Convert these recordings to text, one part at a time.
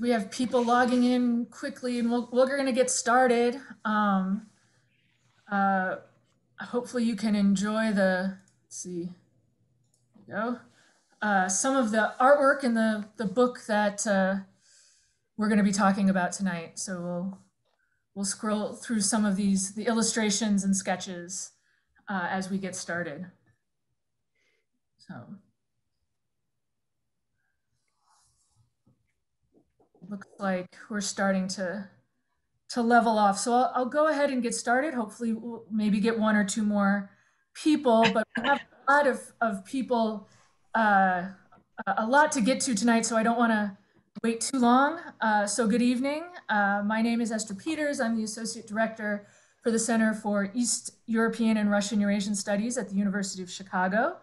we have people logging in quickly and we'll, we're going to get started. Um, uh, hopefully you can enjoy the, let's see, go. Uh, some of the artwork in the, the book that uh, we're going to be talking about tonight. So we'll, we'll scroll through some of these, the illustrations and sketches uh, as we get started. So. Looks like we're starting to to level off. So I'll, I'll, go ahead and get started. Hopefully we'll maybe get one or two more people, but we have a lot of, of people, uh, a lot to get to tonight, so I don't want to wait too long. Uh, so good evening. Uh, my name is Esther Peters. I'm the Associate Director for the Center for East European and Russian Eurasian Studies at the University of Chicago.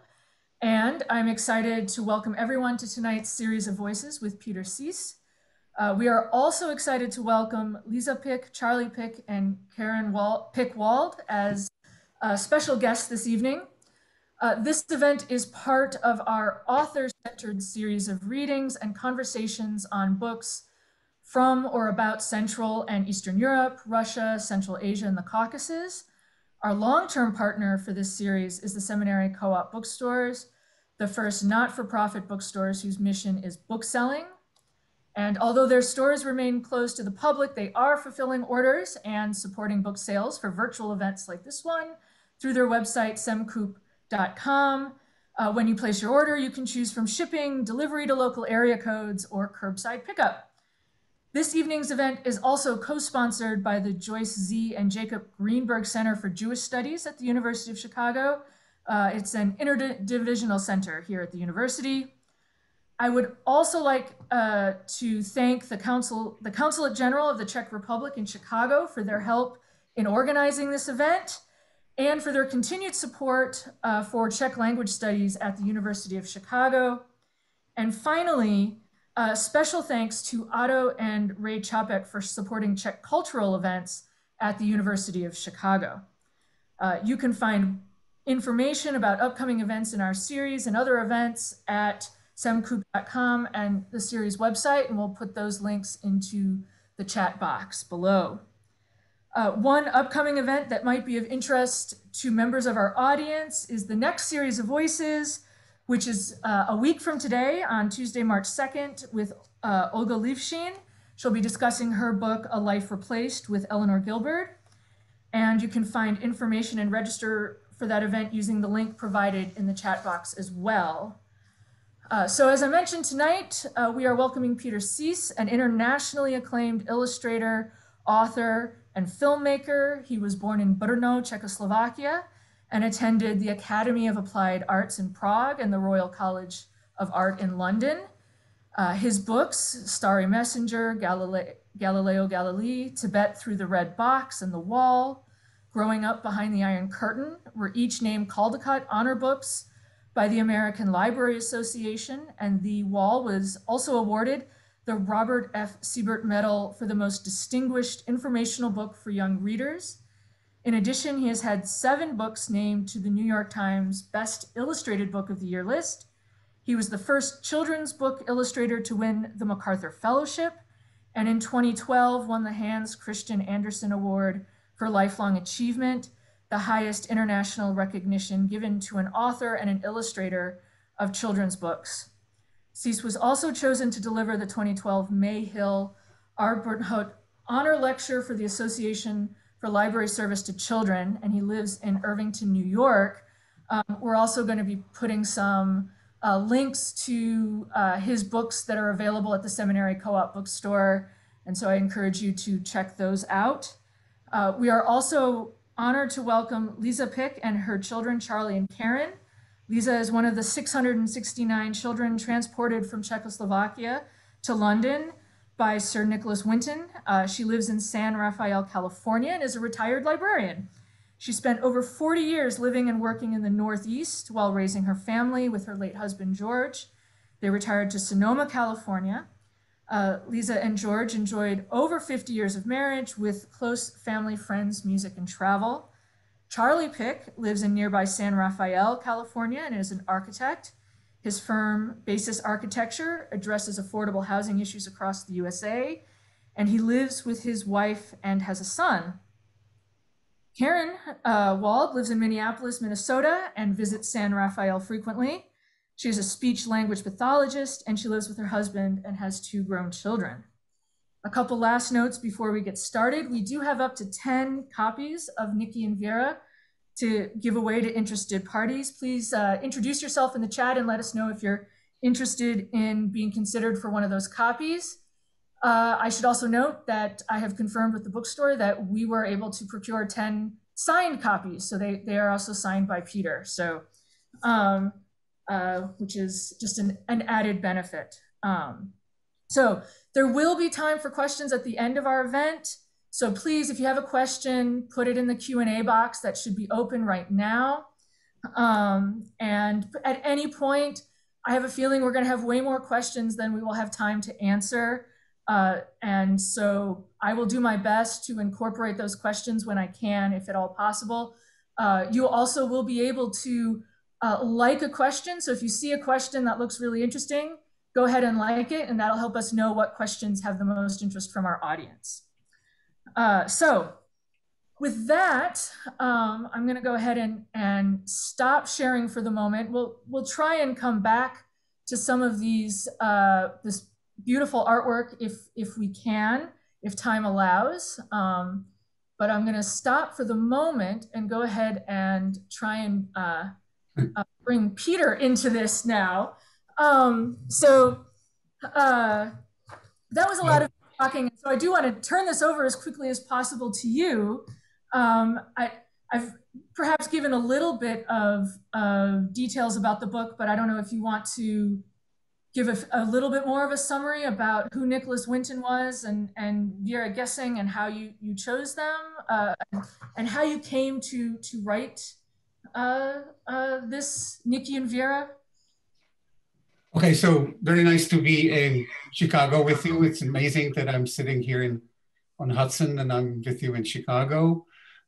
And I'm excited to welcome everyone to tonight's CEERES of Voices with Peter Sís. Uh, we are also excited to welcome Lisa Pick, Charlie Pick, and Karen Wal Pick-Wald as uh, special guests this evening. Uh, this event is part of our author-centered series of readings and conversations on books from or about Central and Eastern Europe, Russia, Central Asia, and the Caucasus. Our long-term partner for this series is the Seminary Co-op Bookstores, the first not-for-profit bookstores whose mission is bookselling and although their stores remain closed to the public, they are fulfilling orders and supporting book sales for virtual events like this one through their website, semcoop.com. Uh, when you place your order, you can choose from shipping, delivery to local area codes, or curbside pickup. This evening's event is also co-sponsored by the Joyce Z. and Jacob Greenberg Center for Jewish Studies at the University of Chicago. Uh, it's an interdivisional center here at the university. I would also like uh, to thank the Council, the Consulate General of the Czech Republic in Chicago for their help in organizing this event and for their continued support uh, for Czech language studies at the University of Chicago. And finally, uh, special thanks to Otto and Ray Chapek for supporting Czech cultural events at the University of Chicago. Uh, you can find information about upcoming events in our series and other events at semcoop.com and the series website, and we'll put those links into the chat box below. Uh, one upcoming event that might be of interest to members of our audience is the next CEERES of Voices, which is uh, a week from today on Tuesday, March 2nd with uh, Olga Livshin. She'll be discussing her book, A Life Replaced with Eleanor Gilbert. And you can find information and register for that event using the link provided in the chat box as well. Uh, so as I mentioned tonight, uh, we are welcoming Peter Sís, an internationally acclaimed illustrator, author, and filmmaker. He was born in Brno, Czechoslovakia, and attended the Academy of Applied Arts in Prague and the Royal College of Art in London. Uh, his books, Starry Messenger, Galile Galileo Galilei, Tibet Through the Red Box and the Wall, Growing Up Behind the Iron Curtain, were each named Caldecott Honor Books by the American Library Association, and the wall was also awarded the Robert F. Sibert Medal for the most distinguished informational book for young readers. In addition, he has had seven books named to the New York Times Best Illustrated Book of the Year list. He was the first children's book illustrator to win the MacArthur Fellowship, and in 2012 won the Hans Christian Andersen Award for Lifelong Achievement the highest international recognition given to an author and an illustrator of children's books. Sís was also chosen to deliver the 2012 May Hill Arbuthnot Honor Lecture for the Association for Library Service to Children, and he lives in Irvington, New York. Um, we're also going to be putting some uh, links to uh, his books that are available at the Seminary Co-op bookstore, and so I encourage you to check those out. Uh, we are also honored to welcome Lisa Pick and her children, Charlie and Karen. Lisa is one of the 669 children transported from Czechoslovakia to London by Sir Nicholas Winton. Uh, she lives in San Rafael, California, and is a retired librarian. She spent over 40 years living and working in the Northeast while raising her family with her late husband, George. They retired to Sonoma, California. Uh, Lisa and George enjoyed over 50 years of marriage with close family, friends, music, and travel. Charlie Pick lives in nearby San Rafael, California, and is an architect. His firm, Basis Architecture, addresses affordable housing issues across the USA, and he lives with his wife and has a son. Karen uh, Wald lives in Minneapolis, Minnesota, and visits San Rafael frequently. She is a speech language pathologist, and she lives with her husband and has two grown children. A couple last notes before we get started. We do have up to 10 copies of Nicky and Vera to give away to interested parties. Please uh, introduce yourself in the chat and let us know if you're interested in being considered for one of those copies. Uh, I should also note that I have confirmed with the bookstore that we were able to procure 10 signed copies. So they, they are also signed by Peter. So, um, uh, which is just an, an added benefit. Um, so there will be time for questions at the end of our event. So please, if you have a question, put it in the Q&A box that should be open right now. Um, and at any point, I have a feeling we're gonna have way more questions than we will have time to answer. Uh, and so I will do my best to incorporate those questions when I can, if at all possible. Uh, you also will be able to uh, like a question. So if you see a question that looks really interesting, go ahead and like it, and that'll help us know what questions have the most interest from our audience. Uh, so with that, um, I'm going to go ahead and, and stop sharing for the moment. We'll, we'll try and come back to some of these, uh, this beautiful artwork if, if we can, if time allows. Um, but I'm going to stop for the moment and go ahead and try and uh, uh, bring Peter into this now. Um, so uh, that was a lot of talking. So I do want to turn this over as quickly as possible to you. Um, I, have perhaps given a little bit of uh, details about the book, but I don't know if you want to give a, a, little bit more of a summary about who Nicholas Winton was and, and Vera Gissing and how you, you chose them uh, and how you came to, to write this Nicky and Vera Okay, so very nice to be in Chicago with you. It's amazing that I'm sitting here in on Hudson and I'm with you in Chicago.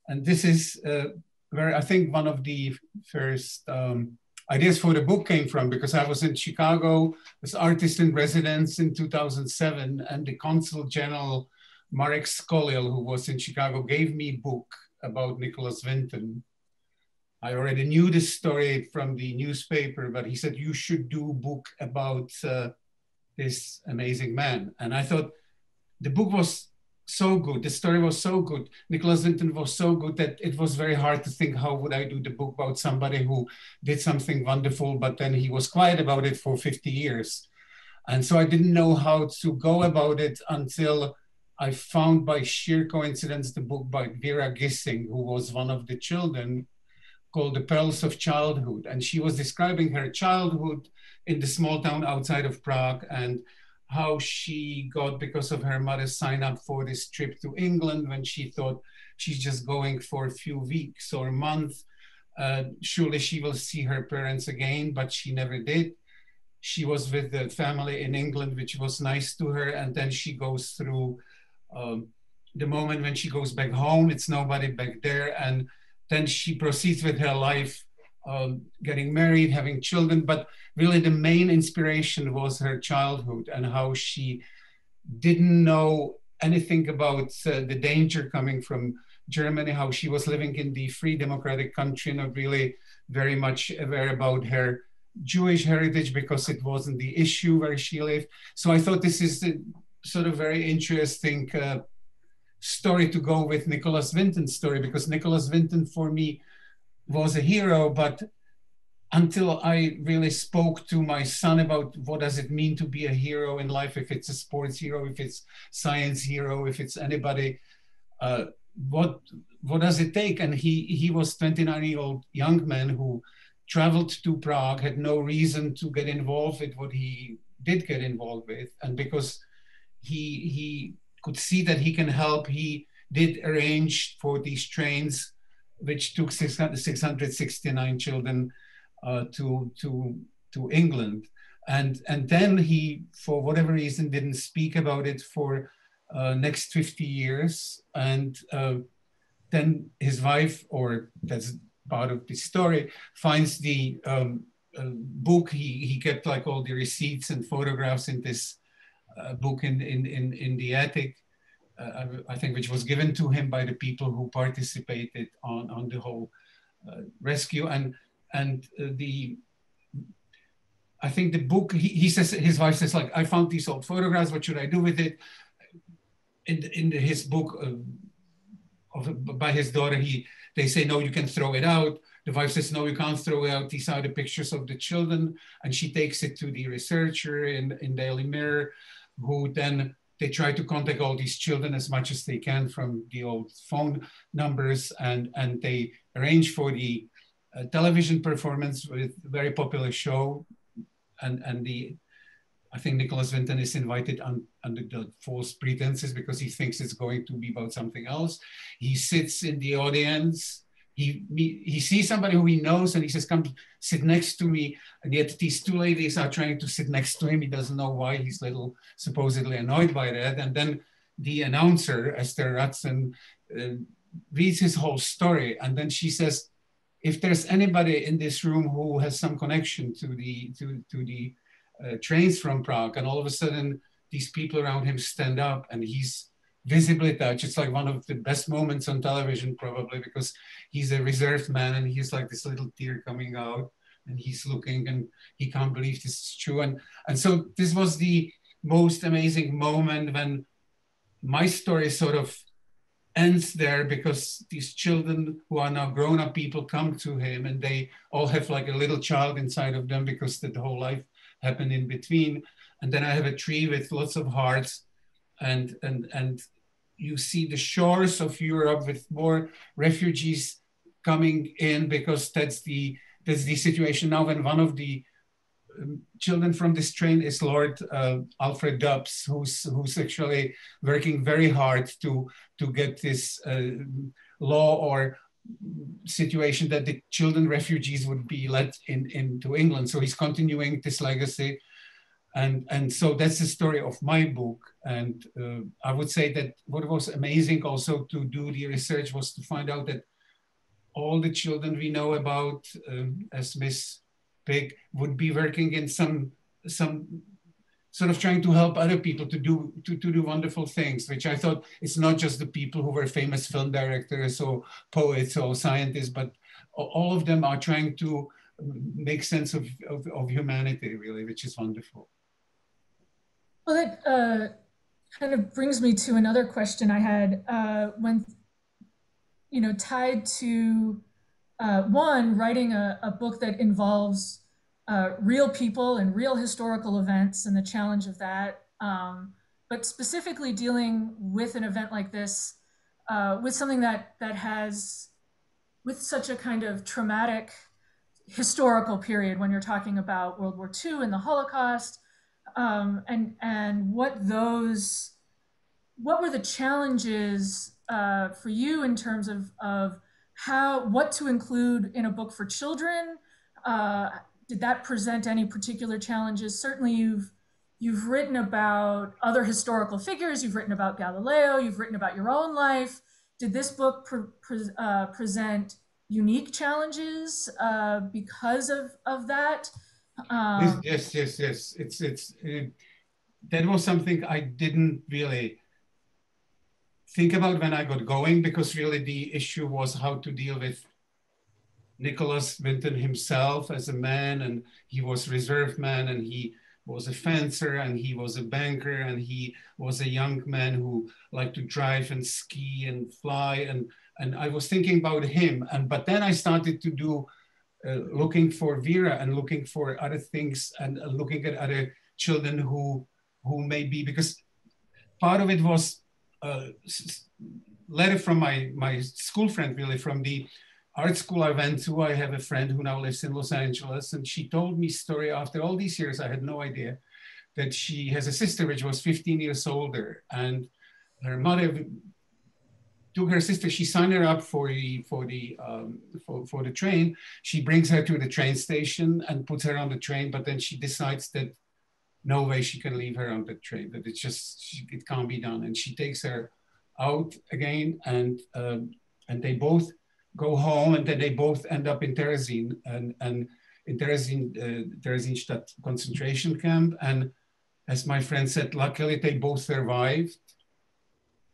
And this is uh, where I think one of the first um, ideas for the book came from because I was in Chicago as artist in residence in 2007 and the consul general Marek Skolil, who was in Chicago, gave me a book about Nicholas Winton I already knew this story from the newspaper, but he said, you should do a book about uh, this amazing man. And I thought the book was so good. The story was so good. Nicholas Winton was so good that it was very hard to think how would I do the book about somebody who did something wonderful, but then he was quiet about it for 50 years. And so I didn't know how to go about it until I found by sheer coincidence the book by Vera Gissing, who was one of the children called The Pearls of Childhood. And she was describing her childhood in the small town outside of Prague and how she got, because of her mother, sign up for this trip to England when she thought she's just going for a few weeks or a month. Uh, surely she will see her parents again, but she never did. She was with the family in England, which was nice to her. And then she goes through um, the moment when she goes back home, it's nobody back there. And then she proceeds with her life, um, getting married, having children. But really, the main inspiration was her childhood and how she didn't know anything about uh, the danger coming from Germany, how she was living in the free democratic country, not really very much aware about her Jewish heritage because it wasn't the issue where she lived. So I thought this is a sort of very interesting uh, story to go with Nicholas Vinton's story because Nicholas Vinton for me was a hero, but until I really spoke to my son about what does it mean to be a hero in life, if it's a sports hero, if it's science hero, if it's anybody, uh, what what does it take? And he he was 29 year old young man who traveled to Prague, had no reason to get involved with what he did get involved with, and because he he could see that he can help. He did arrange for these trains, which took 600, 669 children uh, to, to, to England. And, and then he, for whatever reason, didn't speak about it for uh, next 50 years. And uh, then his wife, or that's part of the story, finds the um, uh, book. He, he kept like all the receipts and photographs in this uh, book in, in, in, in the attic, uh, I think, which was given to him by the people who participated on, on the whole uh, rescue. And, and uh, the, I think the book, he, he, says, his wife says like, I found these old photographs, what should I do with it? In, in his book uh, of, by his daughter, he, they say, no, you can throw it out. The wife says, no, you can't throw it out these are the pictures of the children. And she takes it to the researcher in, in Daily Mirror, who then they try to contact all these children as much as they can from the old phone numbers and, and they arrange for the uh, television performance with very popular show. And, and the, I think Nicholas Winton is invited on, under the false pretenses because he thinks it's going to be about something else. He sits in the audience he, he sees somebody who he knows and he says, come sit next to me. And yet these two ladies are trying to sit next to him. He doesn't know why he's little supposedly annoyed by that. And then the announcer, Esther Rantzen, uh, reads his whole story. And then she says, if there's anybody in this room who has some connection to the, to, to the uh, trains from Prague, and all of a sudden these people around him stand up and he's visibly touched. It's like one of the best moments on television, probably, because he's a reserved man and he's like this little tear coming out and he's looking and he can't believe this is true. And, and so this was the most amazing moment when my story sort of ends there because these children who are now grown up people come to him and they all have like a little child inside of them because the whole life happened in between. And then I have a tree with lots of hearts and and and you see the shores of Europe with more refugees coming in because that's the that's the situation now. When one of the um, children from this train is Lord uh, Alfred Dubs, who's who's actually working very hard to to get this uh, law or situation that the children refugees would be let in into England. So he's continuing this legacy and, and so that's the story of my book. And uh, I would say that what was amazing also to do the research was to find out that all the children we know about um, as Miss Pick would be working in some, some sort of trying to help other people to do to, to do wonderful things which i thought it's not just the people who were famous film directors or poets or scientists but all of them are trying to make sense of, of, of humanity really which is wonderful well, that uh, kind of brings me to another question I had uh, when, you know, tied to uh, one, writing a, a, book that involves uh, real people and real historical events and the challenge of that, um, but specifically dealing with an event like this, uh, with something that that has, with such a kind of traumatic historical period when you're talking about World War II and the Holocaust um, and and what those what were the challenges uh, for you in terms of of how what to include in a book for children? Uh, did that present any particular challenges? Certainly, you've you've written about other historical figures. You've written about Galileo. You've written about your own life. Did this book pre pre uh, present unique challenges uh, because of of that? Um, yes, yes, yes. It's it's it, that was something I didn't really think about when I got going because really the issue was how to deal with Nicholas Winton himself as a man, and he was reserved man, and he was a fencer, and he was a banker, and he was a young man who liked to drive and ski and fly, and and I was thinking about him, and but then I started to do looking for Vera and looking for other things and uh, looking at other children who who may be because part of it was a uh, letter from my my school friend really from the art school I went to. I have a friend who now lives in Los Angeles, and she told me story after all these years. I had no idea that she has a sister which was 15 years older, and her mother took her sister. She signed her up for the for the um, for, for the train. She brings her to the train station and puts her on the train. But then she decides that no way she can leave her on the train. That it's just she, it can't be done. And she takes her out again, and um, and they both go home, and then they both end up in Terezin. And and in Theresienstadt uh, concentration camp. And as my friend said, luckily they both survived.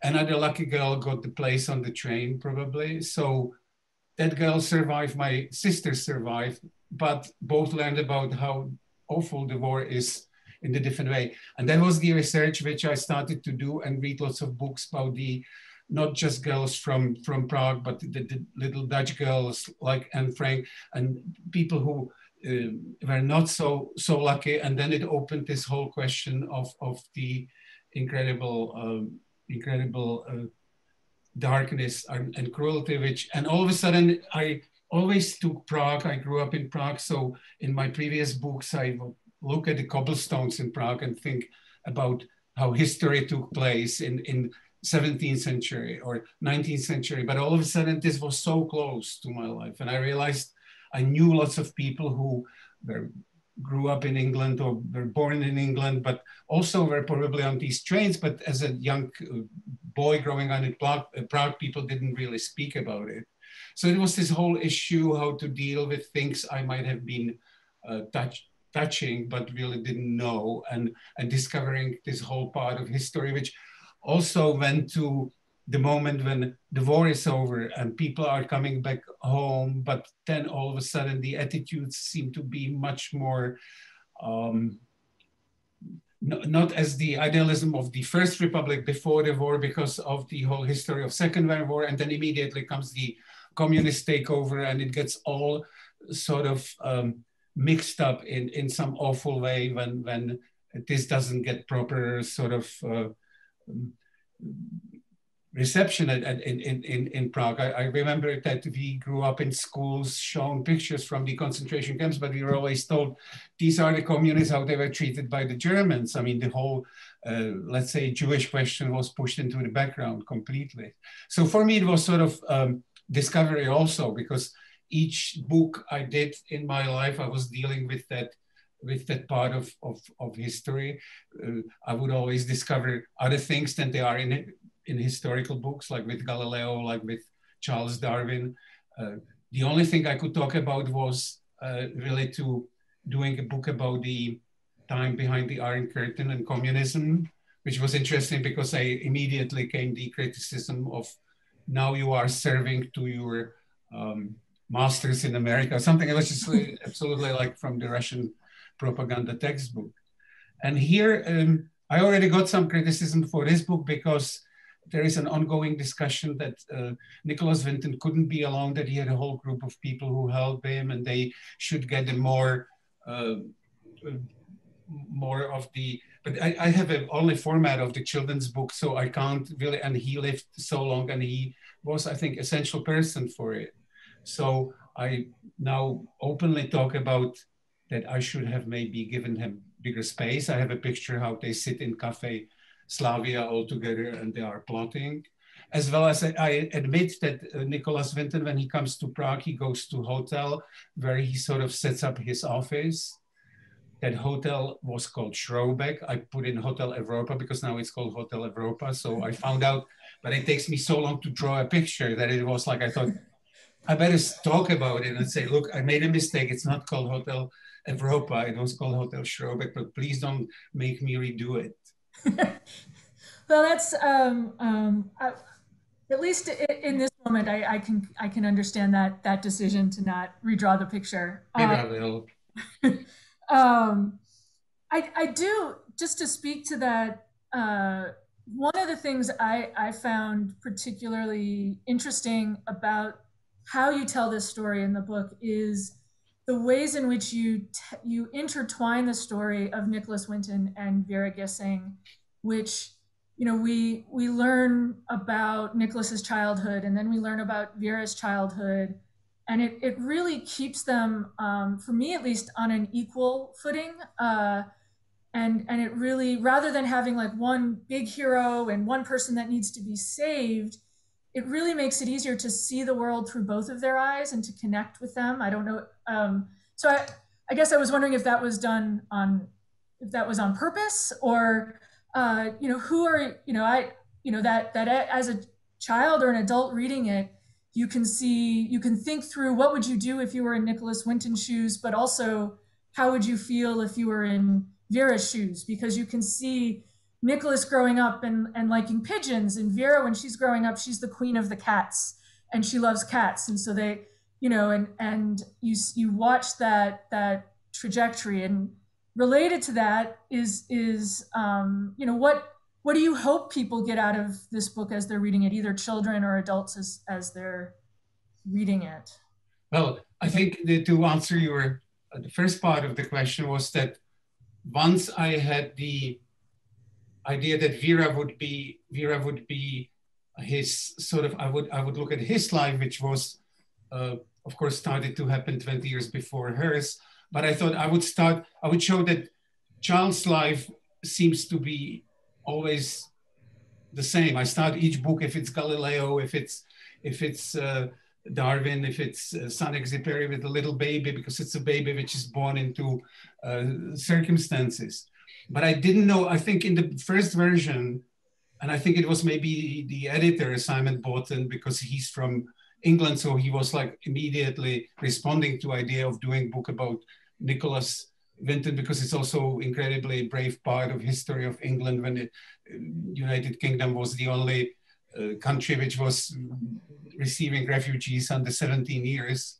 Another lucky girl got the place on the train, probably. So that girl survived, my sister survived, but both learned about how awful the war is in a different way. And that was the research which I started to do and read lots of books about the not just girls from, from Prague, but the, the little Dutch girls like Anne Frank and people who uh, were not so so lucky. And then it opened this whole question of, of the incredible, um, incredible uh, darkness and, and cruelty, which, and all of a sudden I always took Prague. I grew up in Prague. So in my previous books, I look at the cobblestones in Prague and think about how history took place in, in 17th century or 19th century. But all of a sudden, this was so close to my life. And I realized I knew lots of people who were, grew up in England or were born in England, but also were probably on these trains. But as a young uh, boy growing Prague, uh, Prague, people didn't really speak about it. So it was this whole issue how to deal with things I might have been uh, touched touching but really didn't know and and discovering this whole part of history which also went to the moment when the war is over and people are coming back home, but then all of a sudden the attitudes seem to be much more, um, no, not as the idealism of the First Republic before the war because of the whole history of Second World War, and then immediately comes the communist takeover and it gets all sort of um, mixed up in, in some awful way when, when this doesn't get proper sort of uh, reception at, at, in, in, in Prague. I, I, remember that we grew up in schools showing pictures from the concentration camps, but we were always told these are the communists, how they were treated by the Germans. I mean, the whole, uh, let's say, Jewish question was pushed into the background completely. So for me, it was sort of um, discovery also, because each book I did in my life, I was dealing with that with that part of, of, of history. Uh, I would always discover other things than they are in, in historical books, like with Galileo, like with Charles Darwin. Uh, the only thing I could talk about was uh, related to doing a book about the time behind the Iron Curtain and communism, which was interesting because I immediately came the criticism of now you are serving to your um, masters in America, something that was just absolutely like from the Russian propaganda textbook. And here, um, I already got some criticism for this book because there is an ongoing discussion that uh, Nicholas Vinton couldn't be alone, that he had a whole group of people who help him and they should get a more, uh, more of the, but I, I have a only format of the children's book, so I can't really, and he lived so long and he was, I think, essential person for it. So I now openly talk about that I should have maybe given him bigger space. I have a picture how they sit in Cafe Slavia all together and they are plotting. As well as I, I admit that uh, Nicholas Vinton, when he comes to Prague, he goes to hotel where he sort of sets up his office. That hotel was called Šroubek. I put in Hotel Europa because now it's called Hotel Europa. So I found out, but it takes me so long to draw a picture that it was like I thought I better talk about it and say, look, I made a mistake. It's not called Hotel Europa. It was called Hotel Šroubek, but please don't make me redo it. well, that's um, um, I, at least in this moment, I, I, can I can understand that that decision to not redraw the picture. Maybe I will. um, I I do just to speak to that. Uh, one of the things I, I found particularly interesting about how you tell this story in the book is the ways in which you you intertwine the story of Nicholas Winton and Vera Gissing, which you know we we learn about Nicholas's childhood and then we learn about Vera's childhood, and it it really keeps them, um, for me at least, on an equal footing. Uh, and and it really rather than having like one big hero and one person that needs to be saved it really makes it easier to see the world through both of their eyes and to connect with them. I don't know. Um, so I, I guess I was wondering if that was done on, if that was on purpose or, uh, you know, who are, you know, I, you know, that, that as a child or an adult reading it, you can see, you can think through what would you do if you were in Nicholas Winton's shoes, but also how would you feel if you were in Vera's shoes? Because you can see Nicholas growing up and, and liking pigeons, and Vera, when she's growing up, she's the queen of the cats and she loves cats. And so they, you know, and, and you, you watch that, that trajectory and related to that is, is, um, you know, what, what do you hope people get out of this book as they're reading it, either children or adults as, as they're reading it? Well, I think that to answer your uh, the first part of the question was that once I had the idea that Vera would be Vera would be his sort of I would I would look at his life, which was uh, of course started to happen 20 years before hers. But I thought I would start I would show that child's life seems to be always the same. I start each book if it's Galileo, if it's if it's uh, Darwin, if it's uh, Saint-Exupéry with a little baby, because it's a baby which is born into uh, circumstances. But I didn't know, I think in the first version, and I think it was maybe the editor, Simon Boughton, because he's from England, so he was like immediately responding to idea of doing book about Nicholas Winton because it's also incredibly brave part of history of England when the United Kingdom was the only uh, country which was receiving refugees under 17 years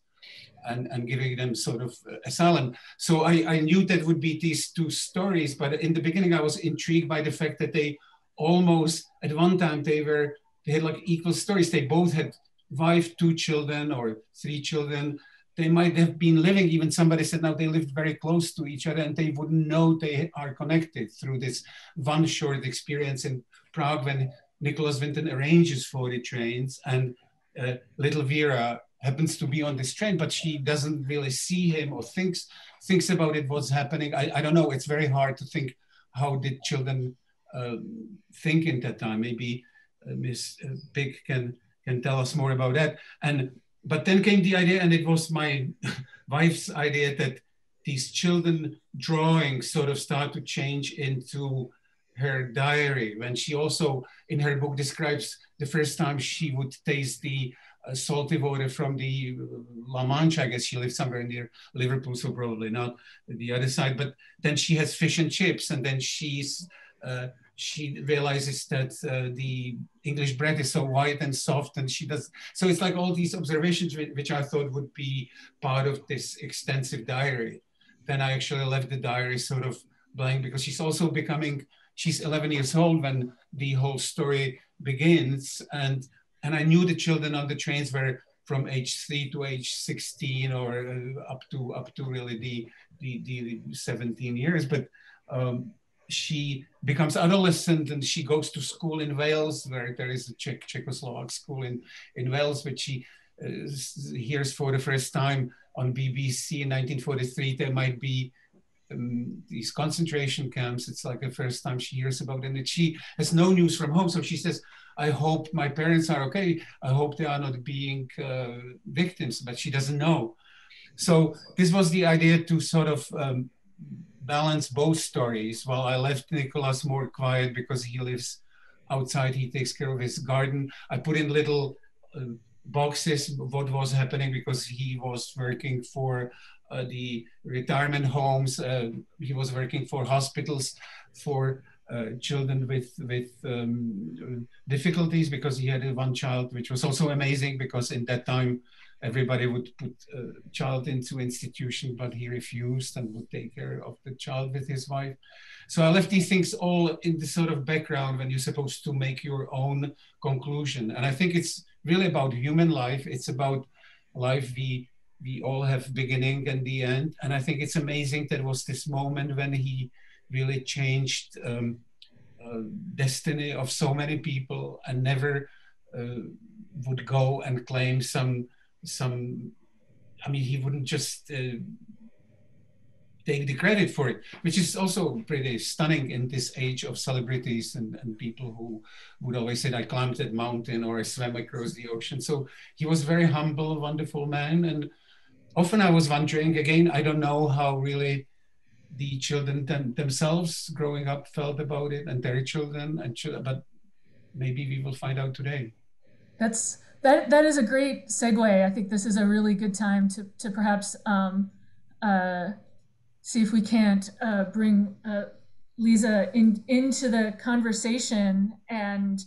and, and giving them sort of asylum. So I, I knew that would be these two stories, but in the beginning I was intrigued by the fact that they almost, at one time they were, they had like equal stories. They both had wife, two children or three children. They might have been living, even somebody said now they lived very close to each other and they wouldn't know they are connected through this one short experience in Prague when Nicholas Winton arranges for the trains and uh, little Vera happens to be on this train, but she doesn't really see him or thinks thinks about it, what's happening. I, I don't know. It's very hard to think how did children uh, think in that time. Maybe uh, Miss uh, Pick can can tell us more about that. And but then came the idea, and it was my wife's idea that these children drawings sort of start to change into her diary when she also in her book describes the first time she would taste the uh, salty water from the La Mancha. I guess she lives somewhere near Liverpool, so probably not the other side. But then she has fish and chips, and then she's uh, she realizes that uh, the English bread is so white and soft, and she does. So it's like all these observations, which I thought would be part of this extensive diary. Then I actually left the diary sort of blank because she's also becoming she's 11 years old when the whole story begins. And, and I knew the children on the trains were from age three to age 16 or uh, up to up to really the, the, the 17 years. But um, she becomes adolescent and she goes to school in Wales, where there is a Czech Czechoslovak school in, in Wales, which she uh, hears for the first time on BBC in 1943. There might be um, these concentration camps. It's like the first time she hears about it. And she has no news from home. So she says, I hope my parents are okay. I hope they are not being uh, victims, but she doesn't know. So this was the idea to sort of um, balance both stories. While I left Nicholas more quiet because he lives outside, he takes care of his garden. I put in little uh, boxes what was happening because he was working for uh, the retirement homes. Uh, he was working for hospitals for uh, children with with um, difficulties because he had one child, which was also amazing because in that time everybody would put a child into institution, but he refused and would take care of the child with his wife. So I left these things all in the sort of background when you're supposed to make your own conclusion. And I think it's really about human life. It's about life we we all have beginning and the end. And I think it's amazing that was this moment when he really changed um, uh, destiny of so many people and never uh, would go and claim some some. I mean, he wouldn't just uh, take the credit for it, which is also pretty stunning in this age of celebrities and, and people who would always say, I climbed that mountain or I swam across the ocean. So he was very humble, wonderful man. And often I was wondering again, I don't know how really the children them, themselves growing up felt about it and their children and but maybe we will find out today. That's that that is a great segue. I think this is a really good time to to perhaps um, uh, see if we can't uh, bring uh, Lisa in, into the conversation, and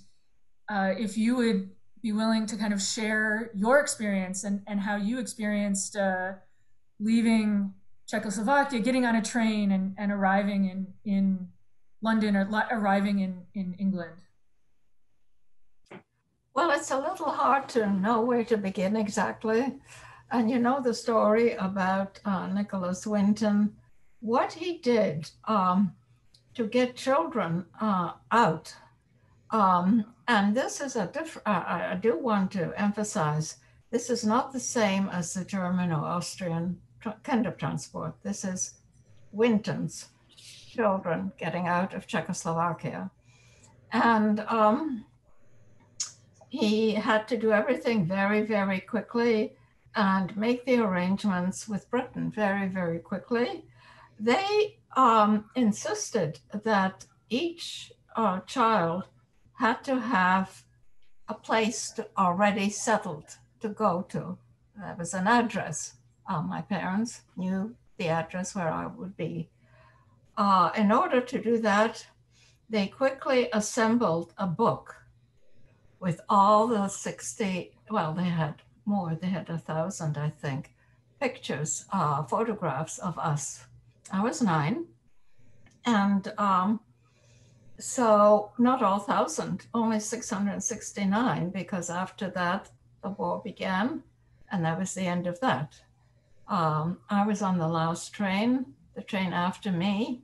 uh, if you would be willing to kind of share your experience and and how you experienced uh, leaving Czechoslovakia, getting on a train, and and arriving in in London or arriving in in England. Well, it's a little hard to know where to begin exactly. And you know the story about uh, Nicholas Winton, what he did um, to get children uh, out. Um, and this is a different, I, I do want to emphasize, this is not the same as the German or Austrian kind of transport. This is Winton's children getting out of Czechoslovakia. And um, he had to do everything very, very quickly and make the arrangements with Britain very, very quickly. They um, insisted that each uh, child had to have a place to, already settled to go to. There was an address. Uh, my parents knew the address where I would be. Uh, in order to do that, they quickly assembled a book with all the 60, well, they had more, they had a thousand, I think, pictures, uh, photographs of us. I was nine. And um, so, not all thousand, only 669, because after that, the war began, and that was the end of that. Um, I was on the last train. The train after me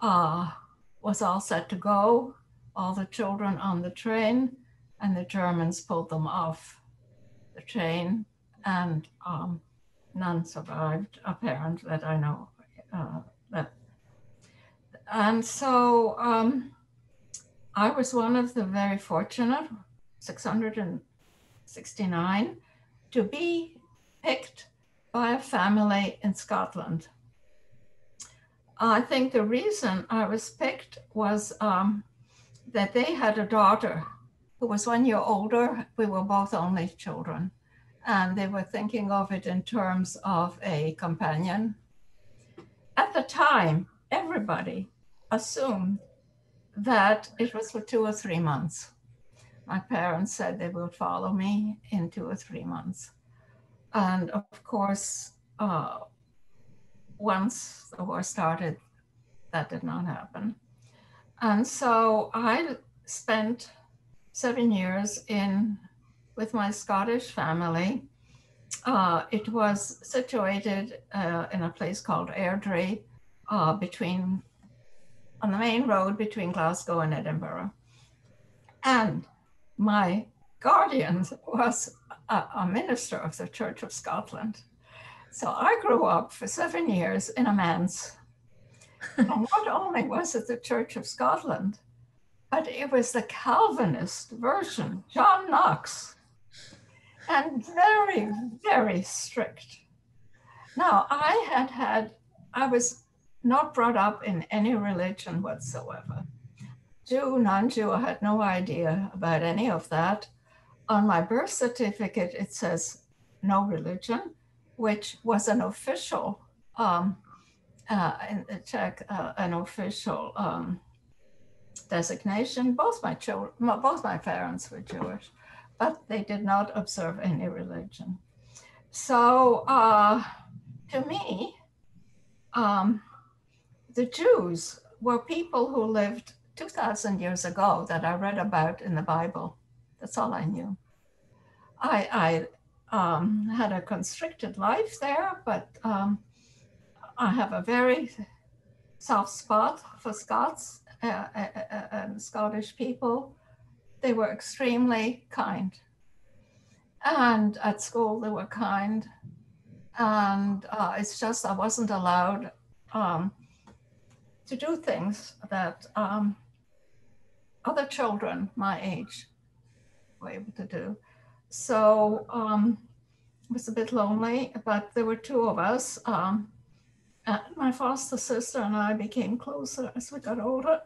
uh, was all set to go. All the children on the train and the Germans pulled them off the train, and um, none survived, a parent that I know. Uh, that. And so um, I was one of the very fortunate 669 to be picked by a family in Scotland. I think the reason I was picked was um, that they had a daughter who was one year older. We were both only children. And they were thinking of it in terms of a companion. At the time, everybody assumed that it was for two or three months. My parents said they would follow me in two or three months. And of course, uh, once the war started, that did not happen. And so I spent seven years in with my Scottish family. Uh, it was situated uh, in a place called Airdrie, uh, between on the main road between Glasgow and Edinburgh. And my guardian was a, a minister of the Church of Scotland. So I grew up for seven years in a manse. and not only was it the Church of Scotland, but it was the Calvinist version, John Knox, and very, very strict. Now, I had had, I was not brought up in any religion whatsoever. Jew, non Jew, I had no idea about any of that. On my birth certificate, it says no religion, which was an official, um, uh, in Czech, uh, an official um, designation. Both my children, both my parents were Jewish, but they did not observe any religion. So uh, to me, um, the Jews were people who lived 2,000 years ago that I read about in the Bible. That's all I knew. I, I um, had a constricted life there, but um, I have a very soft spot for Scots uh, Scottish people, they were extremely kind. And at school, they were kind. And uh, it's just I wasn't allowed um, to do things that um, other children my age were able to do. So um, it was a bit lonely, but there were two of us. Um, my foster sister and I became closer as we got older.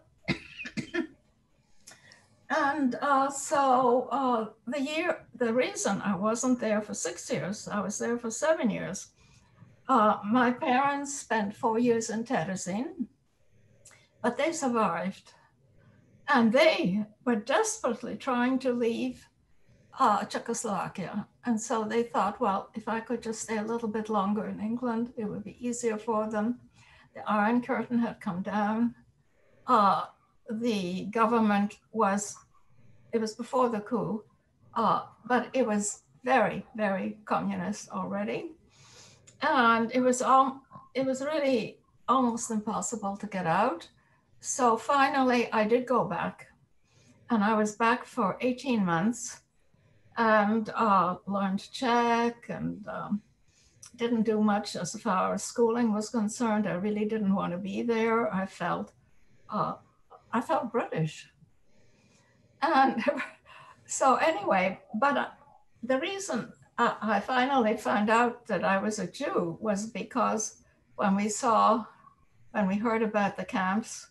And uh, so uh, the year, the reason I wasn't there for six years, I was there for seven years. Uh, my parents spent four years in Terezin, but they survived. And they were desperately trying to leave uh, Czechoslovakia. And so they thought, well, if I could just stay a little bit longer in England, it would be easier for them. The Iron Curtain had come down. The government was, it was before the coup, uh, but it was very, very communist already. And it was, um, it was really almost impossible to get out. So finally, I did go back. And I was back for 18 months and uh, learned Czech and um, didn't do much as far as schooling was concerned. I really didn't want to be there. I felt, uh, I felt British. And so anyway, but uh, the reason I finally found out that I was a Jew was because when we saw, when we heard about the camps,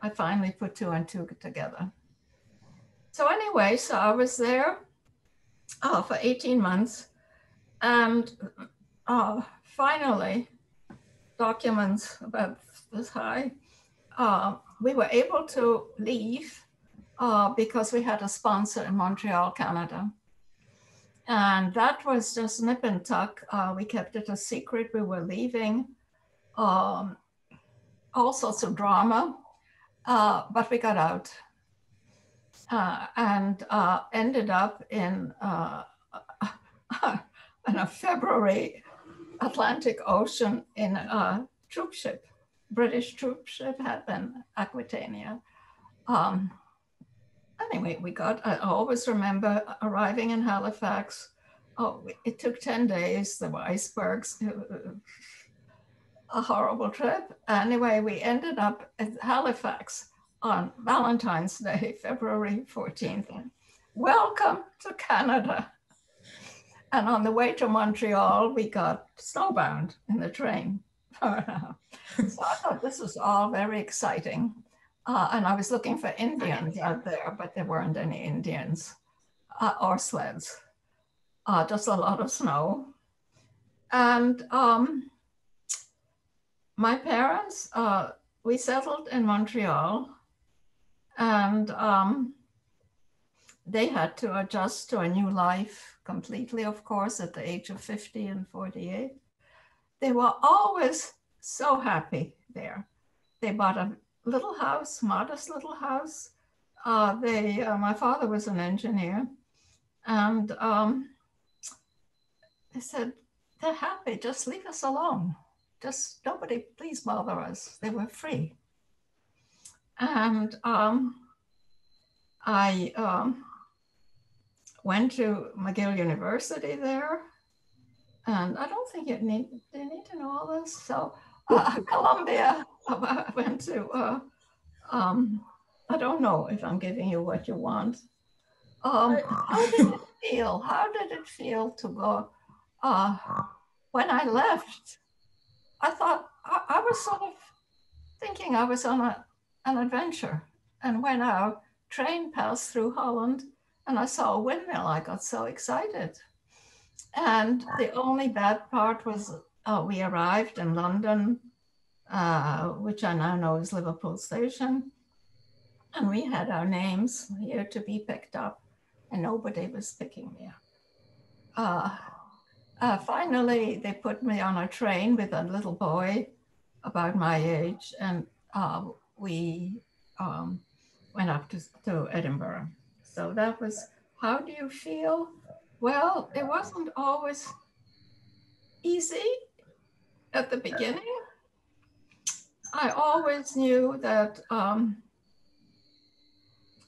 I finally put two and two together. So anyway, so I was there uh, for 18 months. And uh, finally, documents about this high, uh, we were able to leave uh, because we had a sponsor in Montreal, Canada. And that was just nip and tuck. Uh, we kept it a secret. We were leaving. Um, all sorts of drama, uh, but we got out uh, and uh, ended up in, uh, in a February Atlantic Ocean in a troop ship. British troops ship had been Aquitania. Um, anyway, we got, I always remember arriving in Halifax. Oh, it took 10 days. There were icebergs. A horrible trip. Anyway, we ended up at Halifax on Valentine's Day, February 14th. Welcome to Canada. And on the way to Montreal, we got snowbound in the train. so this was all very exciting. Uh, and I was looking for Indians out there, but there weren't any Indians uh, or sleds, uh, just a lot of snow. And um, my parents, uh, we settled in Montreal and um, they had to adjust to a new life completely, of course, at the age of 50 and 48. They were always so happy there. They bought a little house, modest little house. Uh, they, uh, my father was an engineer, and um, they said, they're happy, just leave us alone. Just nobody, please bother us. They were free. And um, I um, went to McGill University there. And I don't think you need, you need to know all this? So uh, Columbia, I went to, uh, um, I don't know if I'm giving you what you want. Um, how did it feel? How did it feel to go? Uh, when I left, I thought I, I was sort of thinking I was on a an adventure. And when our train passed through Holland and I saw a windmill, I got so excited. And the only bad part was uh, we arrived in London, uh, which I now know is Liverpool Station. And we had our names here to be picked up, and nobody was picking me up. Uh, uh finally, they put me on a train with a little boy about my age, and uh, we um, went up to, to Edinburgh. So that was, how do you feel? Well, it wasn't always easy at the beginning. I always knew that um,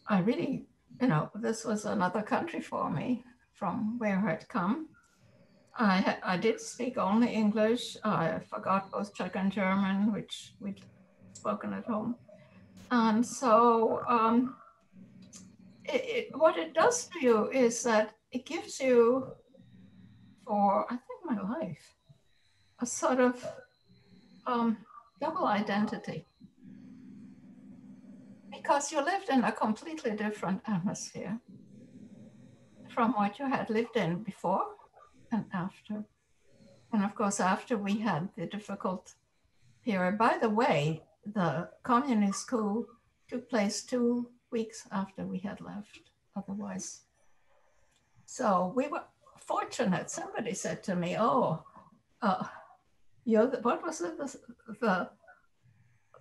I really, you know, this was another country for me from where I'd come. I, I did speak only English. I forgot both Czech and German, which we'd spoken at home. And so um, it, it, what it does to you is that it gives you, for I think my life, a sort of um, double identity. because you lived in a completely different atmosphere from what you had lived in before and after. And of course, after we had the difficult period, by the way, the communist coup took place two weeks after we had left, otherwise. So we were fortunate. Somebody said to me, Oh, uh, you're the, what was it? The, the,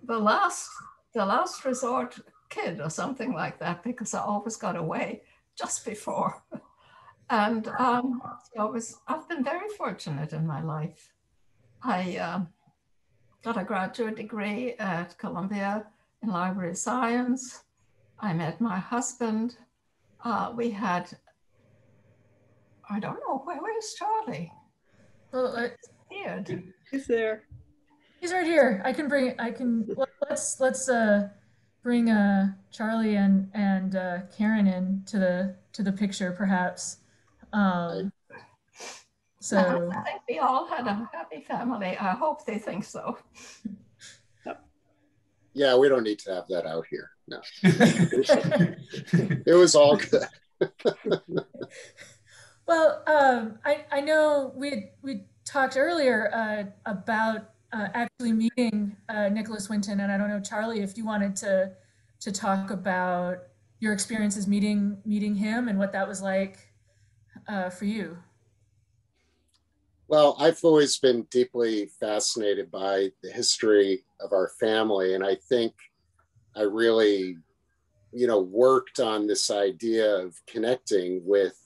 the last the last resort kid or something like that because I always got away just before. and um, I was, I've been very fortunate in my life. I uh, got a graduate degree at Columbia in library science. I met my husband. Uh, we had, I don't know, where's Charlie? Well, I, Weird. He's there. He's right here. I can bring. I can. Let's let's uh bring uh Charlie and and uh, Karen in to the to the picture, perhaps. Um, so I think we all had a happy family. I hope they think so. Yeah, we don't need to have that out here. No, it was all good. well, um, I I know we we talked earlier uh, about uh, actually meeting uh, Nicholas Winton, and I don't know, Charlie, if you wanted to to talk about your experiences meeting meeting him and what that was like uh, for you. Well, I've always been deeply fascinated by the history of our family, and I think I really, you know, worked on this idea of connecting with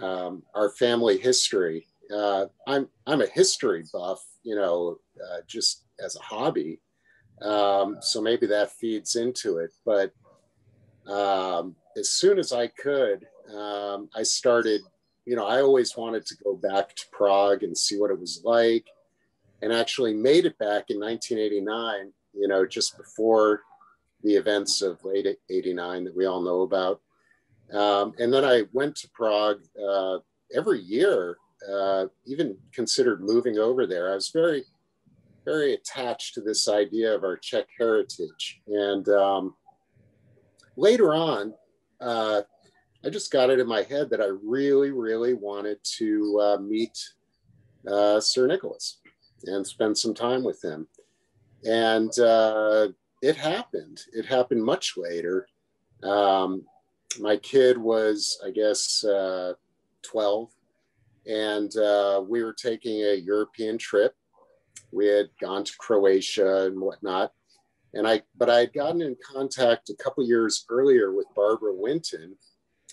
um, our family history. Uh, I'm I'm a history buff, you know, uh, just as a hobby. Um, so maybe that feeds into it. But um, as soon as I could, um, I started, you know, I always wanted to go back to Prague and see what it was like. And actually made it back in 1989, you know, just before the events of late 89 that we all know about. Um, and then I went to Prague uh, every year, uh, even considered moving over there. I was very very attached to this idea of our Czech heritage. And um, later on, uh, I just got it in my head that I really, really wanted to uh, meet uh, Sir Nicholas and spend some time with him. And uh, it happened. It happened much later. Um, my kid was, I guess, uh, 12, and uh, we were taking a European trip we had gone to Croatia and whatnot. And I, but I had gotten in contact a couple years earlier with Barbara Winton,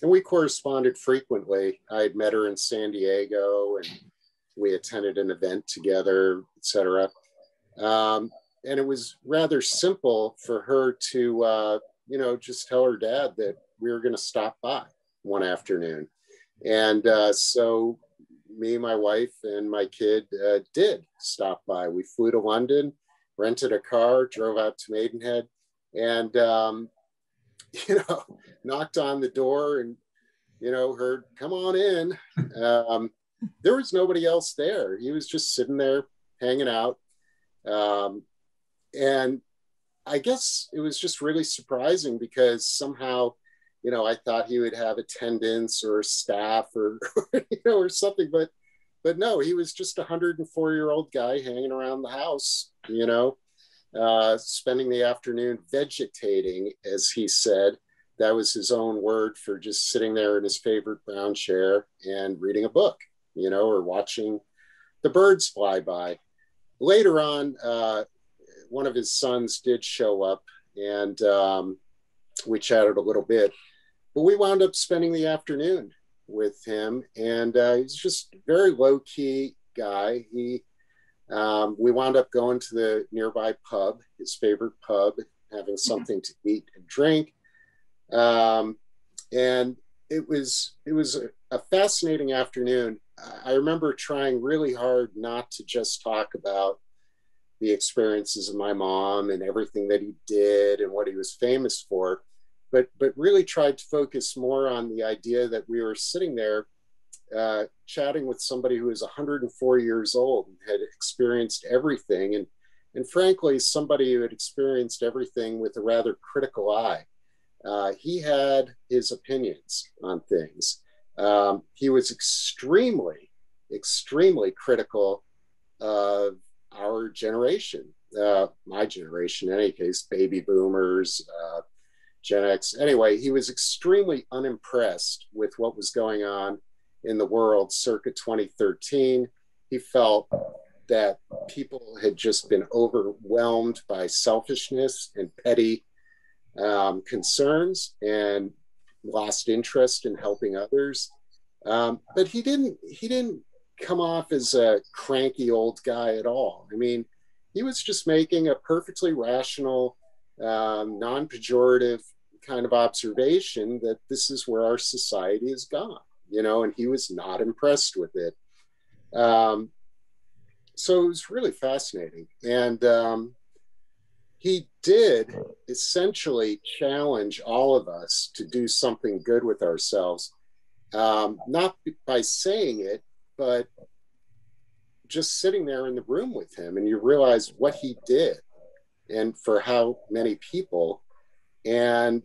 and we corresponded frequently. I had met her in San Diego, and we attended an event together, etc. Um, and it was rather simple for her to, uh, you know, just tell her dad that we were going to stop by one afternoon. And uh, so me, my wife, and my kid uh, did stop by. We flew to London, rented a car, drove out to Maidenhead, and um, you know, knocked on the door and you know, heard, "Come on in." Um, there was nobody else there. He was just sitting there hanging out, um, and I guess it was just really surprising because somehow you know, I thought he would have attendants or staff or, you know, or something, but, but no, he was just a 104 year old guy hanging around the house, you know, uh, spending the afternoon vegetating, as he said. That was his own word for just sitting there in his favorite brown chair and reading a book, you know, or watching the birds fly by. Later on, uh, one of his sons did show up and um, we chatted a little bit but we wound up spending the afternoon with him, and uh, he's just a very low key guy. He um, we wound up going to the nearby pub, his favorite pub, having something to eat and drink, um, and it was it was a, a fascinating afternoon. I remember trying really hard not to just talk about the experiences of my mom and everything that he did and what he was famous for but but really tried to focus more on the idea that we were sitting there uh, chatting with somebody who is 104 years old and had experienced everything and and frankly, somebody who had experienced everything with a rather critical eye. Uh, he had his opinions on things. Um, he was extremely, extremely critical of our generation, uh, my generation, in any case, baby boomers, uh, Gen X. Anyway, he was extremely unimpressed with what was going on in the world circa 2013. He felt that people had just been overwhelmed by selfishness and petty um, concerns and lost interest in helping others. Um, but he didn't. He didn't come off as a cranky old guy at all. I mean, he was just making a perfectly rational, um, non pejorative kind of observation that this is where our society has gone, you know, and he was not impressed with it. Um, so it was really fascinating. And um, he did essentially challenge all of us to do something good with ourselves, um, not by saying it, but just sitting there in the room with him and you realize what he did and for how many people. And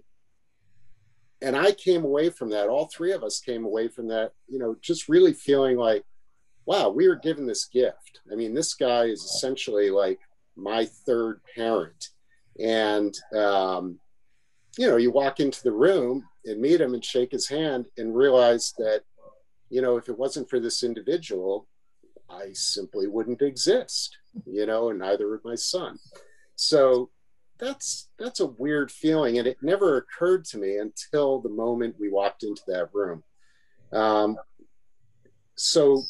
and i came away from that all three of us came away from that you know just really feeling like wow we were given this gift. I mean this guy is essentially like my third parent. And um, you know you walk into the room and meet him and shake his hand and realize that you know if it wasn't for this individual I simply wouldn't exist, you know, and neither would my son. So that's that's a weird feeling, and it never occurred to me until the moment we walked into that room. Um, so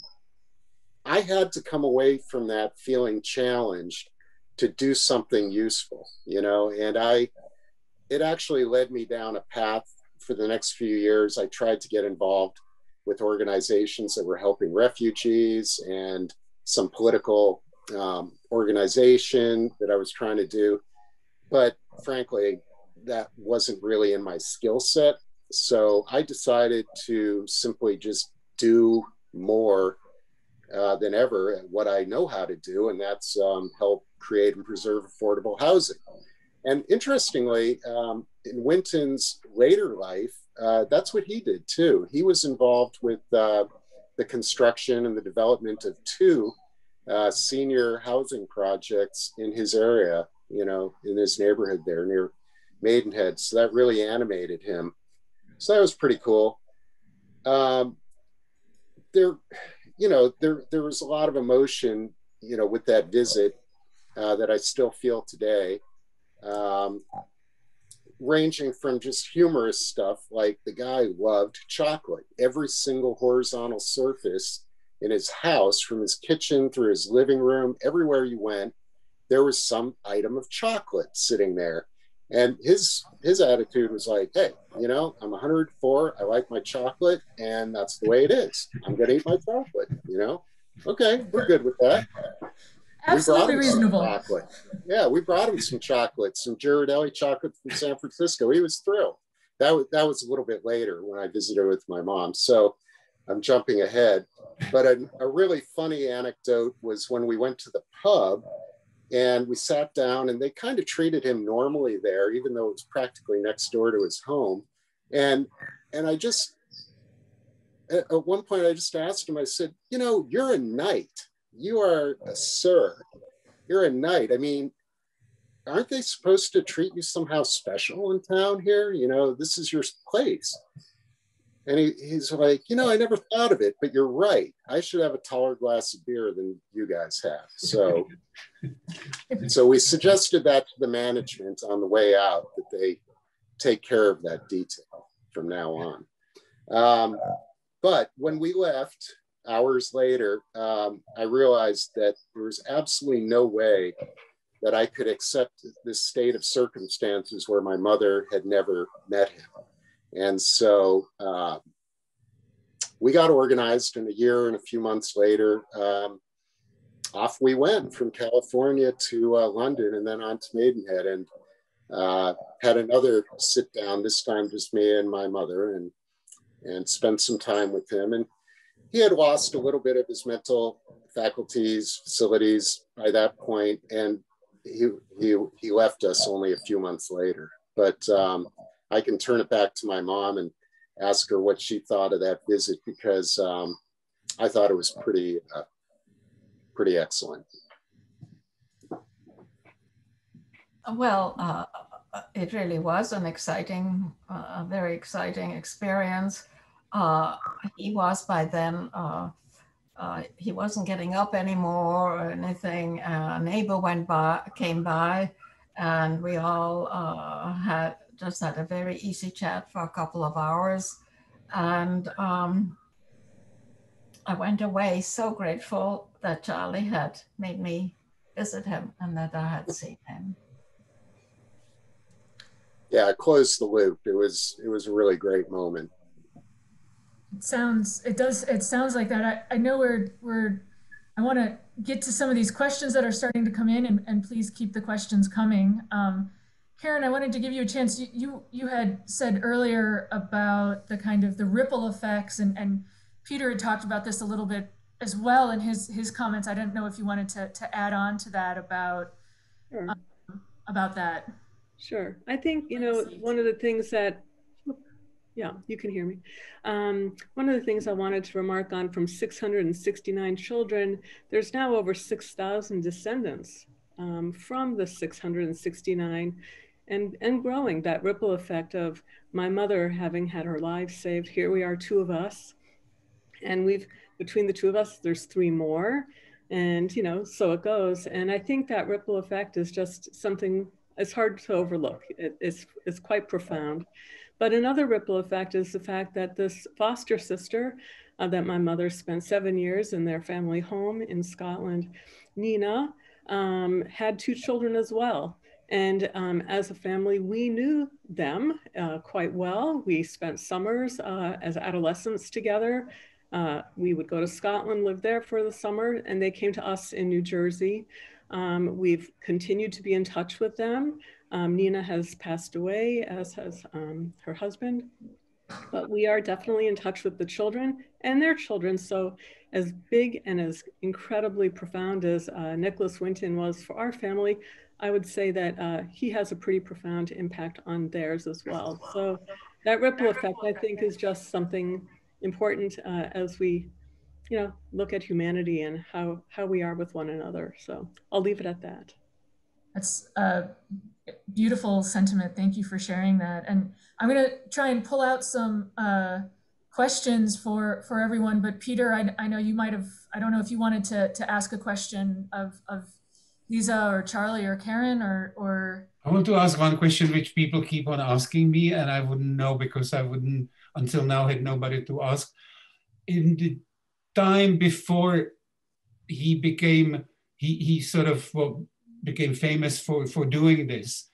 I had to come away from that feeling challenged to do something useful, you know, and I it actually led me down a path for the next few years. I tried to get involved with organizations that were helping refugees and some political um, organization that I was trying to do. But frankly, that wasn't really in my skill set. So I decided to simply just do more uh, than ever at what I know how to do, and that's um, help create and preserve affordable housing. And interestingly, um, in Winton's later life, uh, that's what he did too. He was involved with uh, the construction and the development of two uh, senior housing projects in his area, you know, in his neighborhood there near Maidenhead. So that really animated him. So that was pretty cool. Um, there, you know, there there was a lot of emotion, you know, with that visit uh, that I still feel today. Um, ranging from just humorous stuff like the guy loved chocolate. Every single horizontal surface in his house, from his kitchen through his living room, everywhere you went, there was some item of chocolate sitting there. And his his attitude was like, "Hey, you know, I'm 104. I like my chocolate, and that's the way it is. I'm gonna eat my chocolate. You know, okay, we're good with that." Absolutely reasonable. Chocolate. Yeah, we brought him some chocolate, some Ghirardelli chocolate from San Francisco. He was thrilled. That was that was a little bit later when I visited with my mom. So I'm jumping ahead. But a, a really funny anecdote was when we went to the pub and we sat down and they kind of treated him normally there, even though it was practically next door to his home. And and I just at, at one point I just asked him, I said, you know, you're a knight you are a sir. You're a knight. I mean, aren't they supposed to treat you somehow special in town here? You know, this is your place. And he, he's like, you know, I never thought of it, but you're right. I should have a taller glass of beer than you guys have. So, so we suggested that to the management on the way out that they take care of that detail from now on. Um, but when we left, hours later, um, I realized that there was absolutely no way that I could accept this state of circumstances where my mother had never met him. And so uh, we got organized, and a year and a few months later, um, off we went from California to uh, London and then on to Maidenhead and uh, had another sit down, this time just me and my mother, and, and spent some time with him. And he had lost a little bit of his mental faculties, facilities by that point, and he, he, he left us only a few months later. But um, I can turn it back to my mom and ask her what she thought of that visit because um, I thought it was pretty, uh, pretty excellent. Well, uh, it really was an exciting, uh, very exciting experience. Uh, he was by then, uh, uh, he wasn't getting up anymore or anything. a neighbor went by, came by, and we all had just had a very easy chat for a couple of hours. And um, I went away so grateful that Charlie had made me visit him and that I had seen him. Yeah, closed the loop. It was it was a really great moment. It sounds it does it sounds like that. I, I know we're we're I want to get to some of these questions that are starting to come in and, and please keep the questions coming. Um, Karen, I wanted to give you a chance. You, you, you had said earlier about the kind of the ripple effects, and, and Peter had talked about this a little bit as well in his his comments. I didn't know if you wanted to to add on to that about sure. um, about that. Sure. I think you know one of the things that yeah, you can hear me. Um, one of the things I wanted to remark on from 669 children, there's now over 6,000 descendants um, from the 669 and and growing that ripple effect of my mother having had her life saved. Here we are two of us and we've between the two of us there's three more and you know so it goes. And i think that ripple effect is just something it's hard to overlook. It, it's it's quite profound. But another ripple effect is the fact that this foster sister uh, that my mother spent seven years in their family home in scotland nina um, had two children as well and um, as a family, we knew them uh, quite well. We spent summers uh, as adolescents together. Uh, we would go to Scotland, live there for the summer, and they came to us in New Jersey. Um, we've continued to be in touch with them. Um, Nina has passed away, as has um, her husband, but we are definitely in touch with the children and their children. So, as big and as incredibly profound as uh, Nicholas Winton was for our family, I would say that uh, he has a pretty profound impact on theirs as well. So that ripple effect, I think, is just something important uh, as we, you know, look at humanity and how how we are with one another. So I'll leave it at that. That's a beautiful sentiment. Thank you for sharing that. And I'm going to try and pull out some uh, questions for for everyone. But Peter, I, I know you might have. I don't know if you wanted to to ask a question of of Lisa or Charlie or Karen or or I want to ask one question which people keep on asking me and I wouldn't know because I wouldn't until now had nobody to ask. In the time before he became he he sort of well, became famous for for doing this,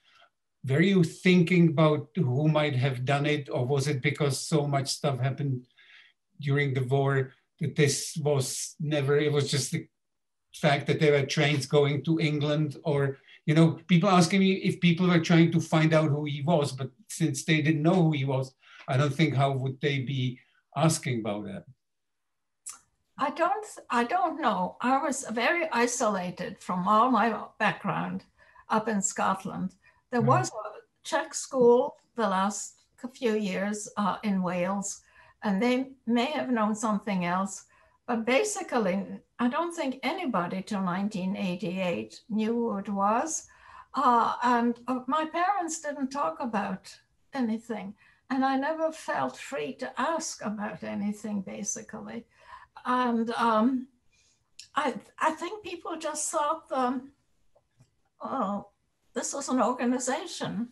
were you thinking about who might have done it or was it because so much stuff happened during the war that this was never it was just the fact that there were trains going to England or, you know, people asking me if people were trying to find out who he was, but since they didn't know who he was, I don't think how would they be asking about that. I don't, I don't know. I was very isolated from all my background up in Scotland. There mm. was a Czech school the last few years uh, in Wales, and they may have known something else. But basically, I don't think anybody till 1988 knew who it was. Uh, and uh, my parents didn't talk about anything. And I never felt free to ask about anything, basically. And um, I, I think people just thought, um, oh, this was an organization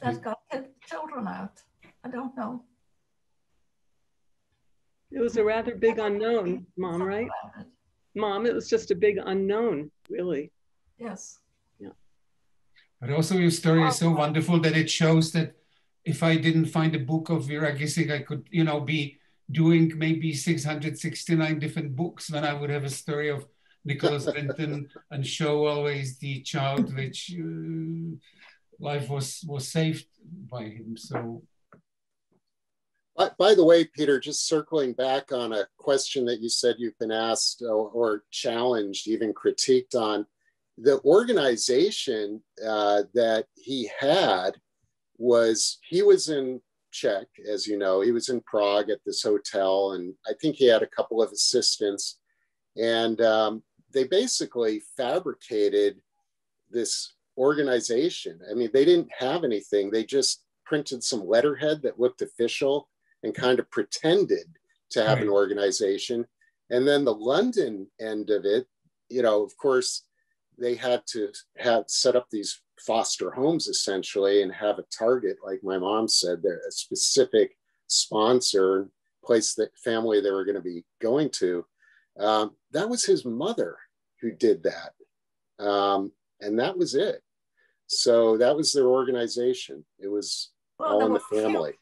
that got children out. I don't know. It was a rather big unknown, mom, right? Mom, it was just a big unknown, really. Yes. Yeah. But also your story is so wonderful that it shows that if I didn't find a book of Vera Gissing, I could, you know, be doing maybe 669 different books when I would have a story of Nicholas Winton and show always the child which uh, life was was saved by him. So by, by, the way, Peter, just circling back on a question that you said you've been asked or, or challenged, even critiqued on, the organization uh, that he had was he was in Czech, as you know, he was in Prague at this hotel, and I think he had a couple of assistants, and um, they basically fabricated this organization. I mean, they didn't have anything; they just printed some letterhead that looked official and kind of pretended to have right. an organization. And then the London end of it, you know, of course, they had to have set up these foster homes essentially and have a target, like my mom said, they're a specific sponsor, place that family they were going to be going to. Um, that was his mother who did that. Um, and that was it. So that was their organization. It was well, all in the family.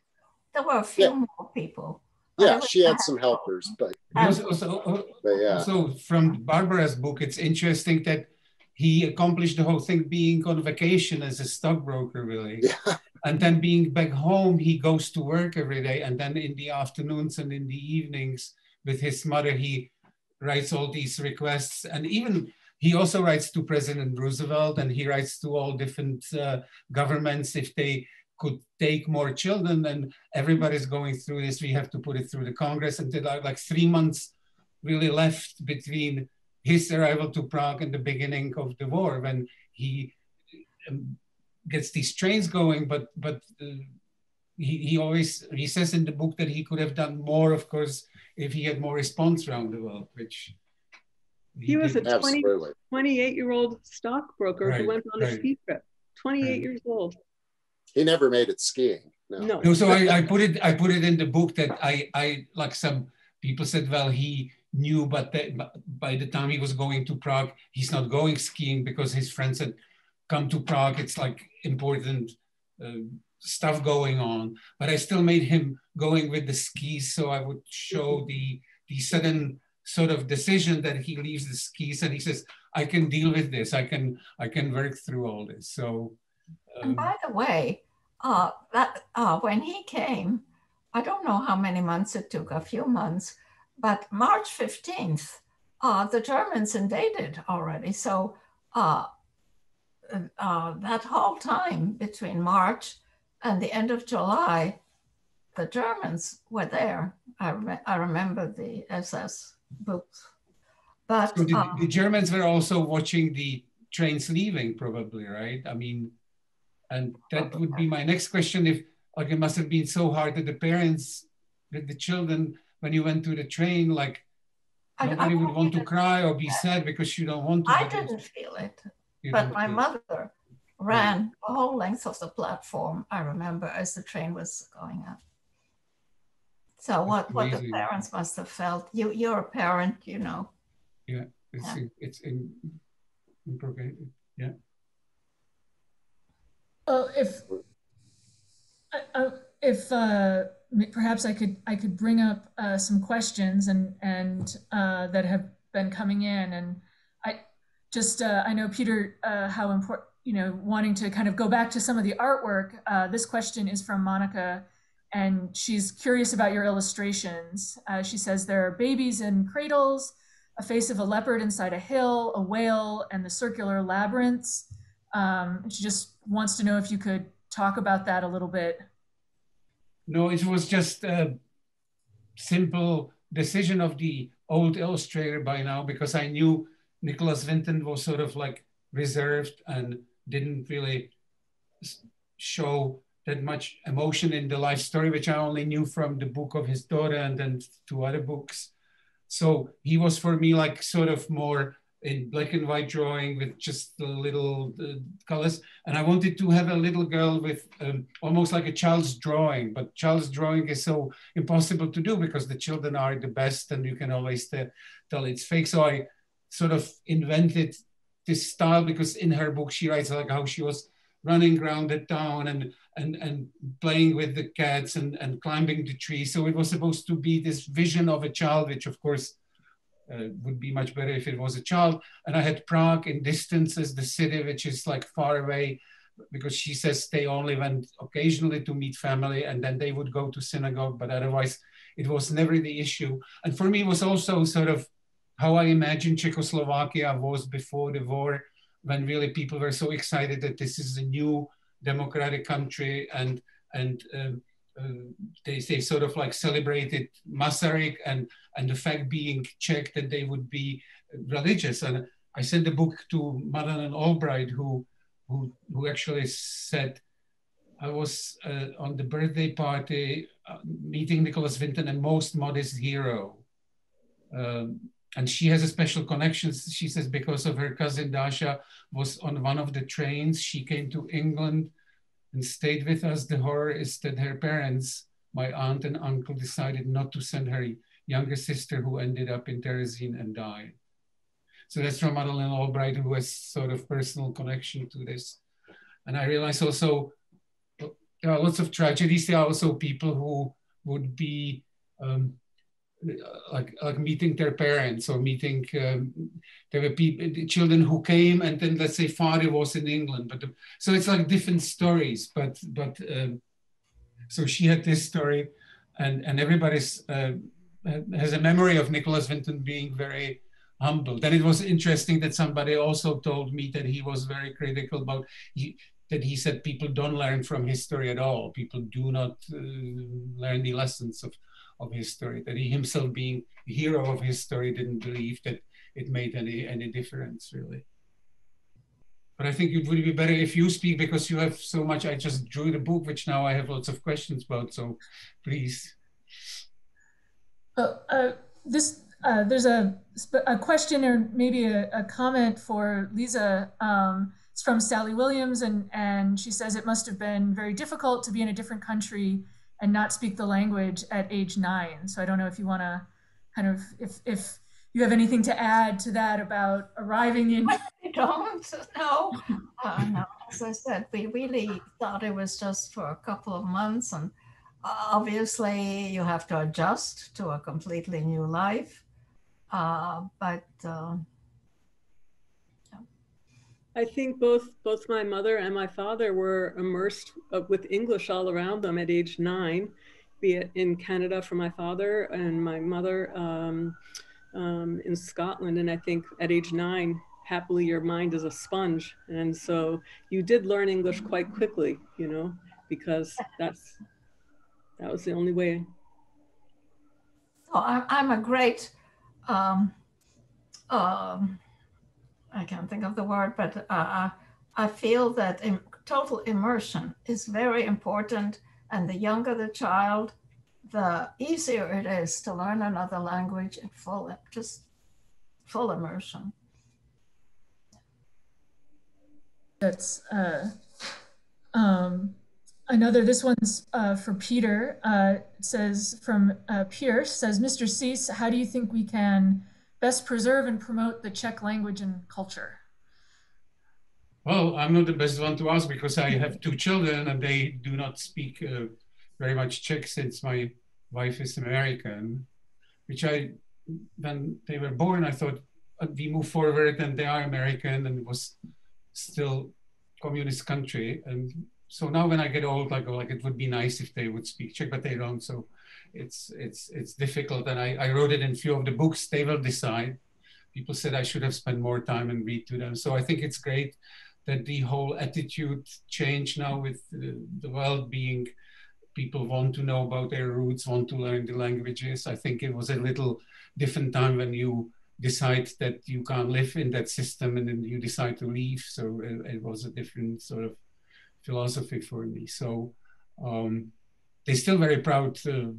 Few, there were a few yeah. more people. Yeah, she had some helpers, but, also, so, but yeah. So from Barbara's book, it's interesting that he accomplished the whole thing being on vacation as a stockbroker, really. Yeah. And then being back home, he goes to work every day. And then in the afternoons and in the evenings with his mother, he writes all these requests. And even he also writes to President Roosevelt and he writes to all different uh, governments if they could take more children and everybody's going through this. We have to put it through the Congress until like three months really left between his arrival to Prague and the beginning of the war when he um, gets these trains going, but but uh, he, he always he says in the book that he could have done more, of course, if he had more response around the world, which he, he was did. a 20, 28 year old stockbroker right, who went on right. a ski trip. 28 right. years old. He never made it skiing. No. no. no so I, I put it I put it in the book that I I like some people said, well, he knew, but the, by the time he was going to Prague, he's not going skiing because his friends had come to Prague. It's like important uh, stuff going on. But I still made him going with the skis, so I would show the the sudden sort of decision that he leaves the skis and he says, "I can deal with this. I can I can work through all this." So. And by the way, uh, that uh, when he came, I don't know how many months it took, a few months but March 15th, uh, the Germans invaded already. So uh, uh, that whole time between March and the end of July, the Germans were there. I, re- I remember the SS books. But so the, um, the Germans were also watching the trains leaving, probably, right? I mean, and that would be my next question. If like it must have been so hard that the parents, that the children when you went to the train, like I, nobody I would want to cry or be sad because you don't want to. I didn't feel it, but my mother ran the whole length of the platform. I remember as the train was going up. So what, what the parents must have felt. You you're a parent, you know. Yeah, it's yeah. it's in, in yeah. Well, if if uh, perhaps I could I could bring up uh, some questions and and uh, that have been coming in, and I just uh, I know Peter uh, how important you know wanting to kind of go back to some of the artwork. Uh, this question is from Monica, and she's curious about your illustrations. Uh, she says there are babies in cradles, a face of a leopard inside a hill, a whale, and the circular labyrinths. Um, she just wants to know if you could talk about that a little bit. No, it was just a simple decision of the old illustrator by now because I knew Nicholas Vinton was sort of like reserved and didn't really show that much emotion in the life story, which I only knew from the book of his daughter and then two other books. So he was for me like sort of more in black and white drawing with just little uh, colors. And I wanted to have a little girl with um, almost like a child's drawing, but child's drawing is so impossible to do because the children are the best and you can always tell it's fake. So I sort of invented this style because in her book, she writes like how she was running around the town and, and, and playing with the cats and, and climbing the tree. So it was supposed to be this vision of a child, which of course uh, would be much better if it was a child. And I had Prague in distances, the city, which is like far away because she says they only went occasionally to meet family and then they would go to synagogue, but otherwise it was never the issue. And for me, it was also sort of how I imagined Czechoslovakia was before the war. when really people were so excited that this is a new democratic country and and um, they, they sort of like celebrated Masaryk and and the fact being Czech that they would be religious and I sent the book to Madeleine Albright who who who actually said I was uh, on the birthday party uh, meeting Nicholas Vinton, a most modest hero. Um, and she has a special connection. She says because of her cousin Dasha was on one of the trains. She came to England and stayed with us. The horror is that her parents, my aunt and uncle, decided not to send her younger sister, who ended up in Terezin and died. So that's from Madeleine Albright, who has sort of personal connection to this. And I realize also there are lots of tragedies. There are also people who would be um, like like meeting their parents or meeting. Um, there were people, children who came, and then let's say father was in England, but the, so it's like different stories. But but um, so she had this story, and and everybody's uh, has a memory of Nicholas Winton being very humble. Then it was interesting that somebody also told me that he was very critical about he, that he said people don't learn from history at all. People do not uh, learn the lessons of, of history. That he himself, being a hero of history, didn't believe that it made any any difference really. But I think it would be better if you speak because you have so much. I just drew the book, which now I have lots of questions about. So, please. Uh, uh, this uh, there's a a question or maybe a, a comment for Lisa. Um, it's from Sally Williams, and, and she says it must have been very difficult to be in a different country and not speak the language at age nine. So I don't know if you want to kind of, if, if you have anything to add to that about arriving in. I don't, no. Uh, no. As I said, we really thought it was just for a couple of months, and obviously you have to adjust to a completely new life. Uh, but uh, I think both both my mother and my father were immersed uh, with English all around them at age nine, be it in Canada for my father and my mother um, um, in Scotland. And I think at age nine, happily your mind is a sponge, and so you did learn English quite quickly, you know, because that's that was the only way. Oh, I'm a great. Um, um, I can't think of the word, but uh, I feel that total immersion is very important. And the younger the child, the easier it is to learn another language in full, just full immersion. That's uh, um, another. This one's uh, for Peter. Uh, says from uh, Pierce says, Mr. Sís, how do you think we can best preserve and promote the Czech language and culture? Well, I'm not the best one to ask because I have two children and they do not speak uh, very much Czech since my wife is American, which I, when they were born, I thought uh, we move forward and they are American and it was still communist country. And so now when I get old, I go like, it would be nice if they would speak Czech, but they don't. So it's it's it's difficult. And I, I wrote it in few of the books. They will decide. People said I should have spent more time and read to them. So I think it's great that the whole attitude change now with the, the world being people want to know about their roots, want to learn the languages. I think it was a little different time when you decide that you can't live in that system and then you decide to leave. So it, it was a different sort of philosophy for me. So um, they're still very proud uh,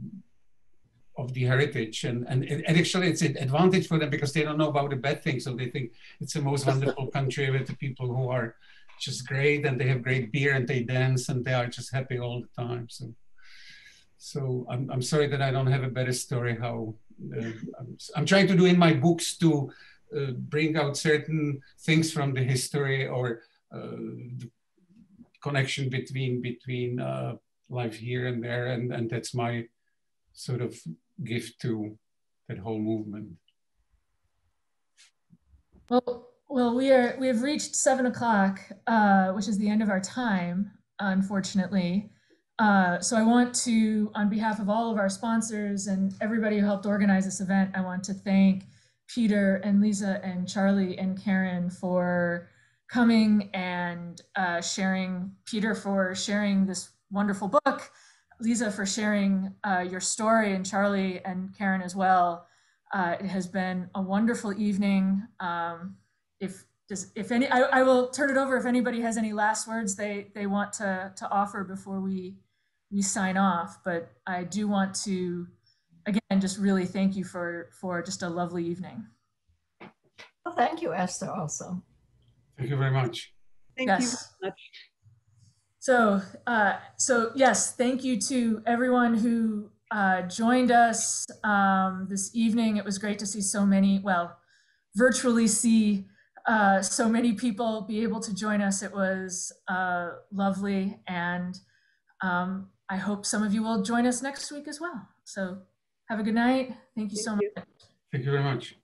of the heritage. And, and, and actually it's an advantage for them because they don't know about the bad things. So they think it's the most wonderful country with the people who are just great and they have great beer and they dance and they are just happy all the time. So so i'm, I'm sorry that i don't have a better story how uh, I'm, I'm, trying to do in my books to uh, bring out certain things from the history or uh, the connection between between life here and there, and, and that's my sort of gift to that whole movement. Well, well, we are we have reached seven o'clock, uh, which is the end of our time, unfortunately. Uh, so I want to, on behalf of all of our sponsors and everybody who helped organize this event, I want to thank Peter and Lisa and Charlie and Karen for coming and uh, sharing, Peter for sharing this wonderful book, Lisa for sharing uh, your story, and Charlie and Karen as well. Uh, it has been a wonderful evening. Um, if does, if any, I, I will turn it over if anybody has any last words they they want to to offer before we we sign off. But I do want to again just really thank you for for just a lovely evening. Well, thank you, Esther, also. Thank you very much. Thank yes. you very much. So, uh, so yes, thank you to everyone who uh, joined us um, this evening. It was great to see so many, well, virtually see uh, so many people be able to join us. It was uh, lovely, and um, I hope some of you will join us next week as well. So, have a good night. Thank you so you. much. Thank you very much.